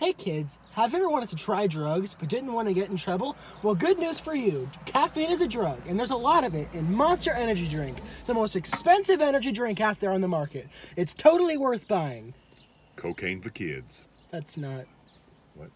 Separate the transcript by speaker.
Speaker 1: Hey kids, have you ever wanted to try drugs but didn't want to get in trouble? Well, good news for you. Caffeine is a drug, and there's a lot of it in Monster Energy Drink, the most expensive energy drink out there on the market. It's totally worth buying.
Speaker 2: Cocaine for kids.
Speaker 1: That's not.
Speaker 2: What?